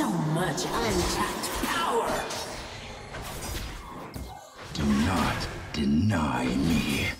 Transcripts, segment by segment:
So much untapped power! Do not deny me.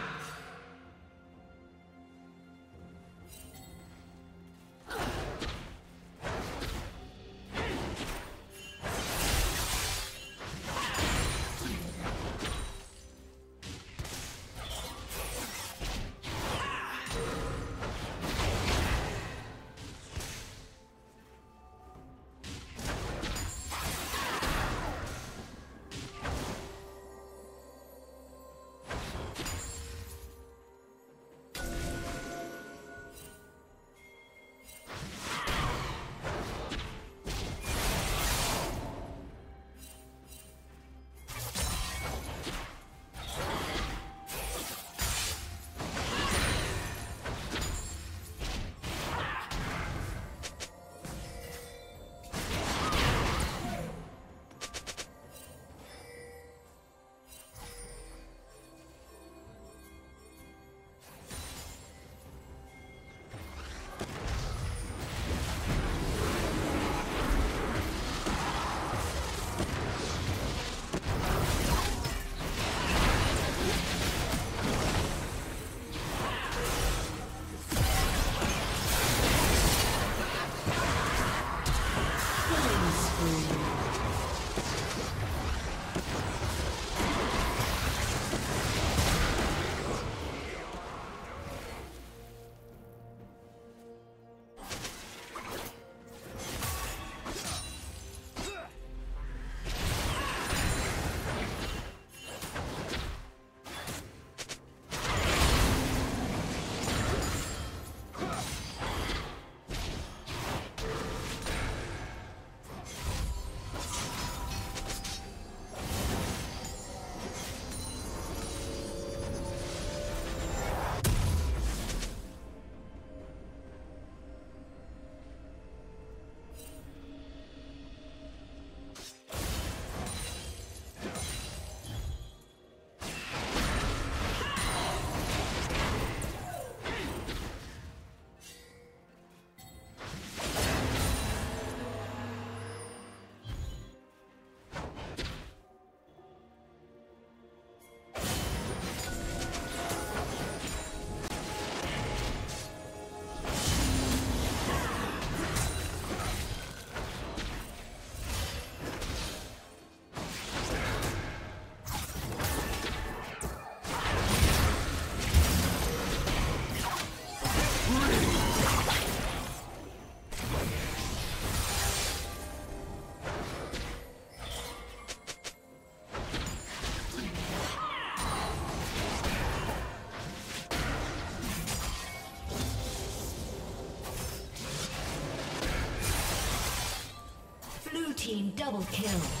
Team double kill.